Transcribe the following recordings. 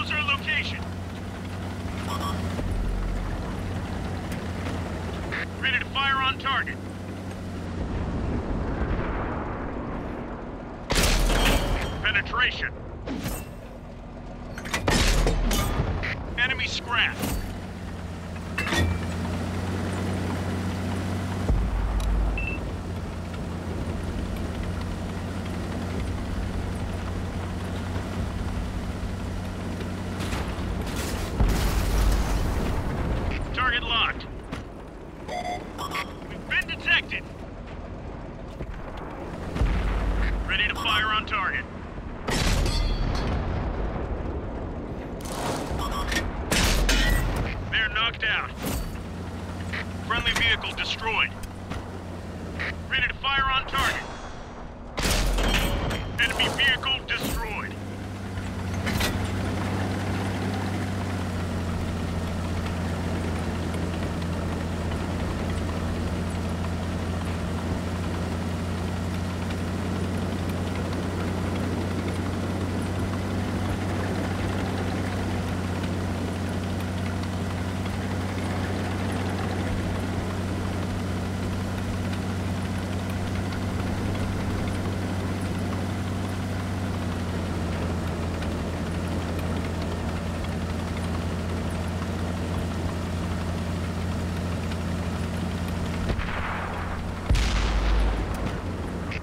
Disclose our location. Ready to fire on target. Penetration. Enemy scrap. Friendly vehicle destroyed. Ready to fire on target. Enemy vehicle destroyed.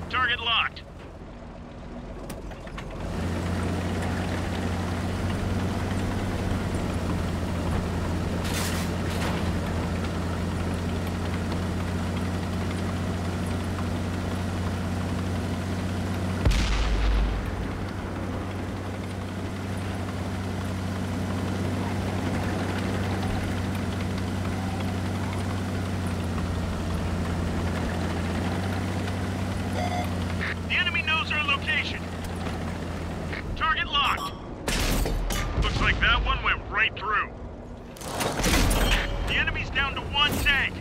Target locked. The enemy knows our location. Target locked. Looks like that one went right through. The enemy's down to one tank.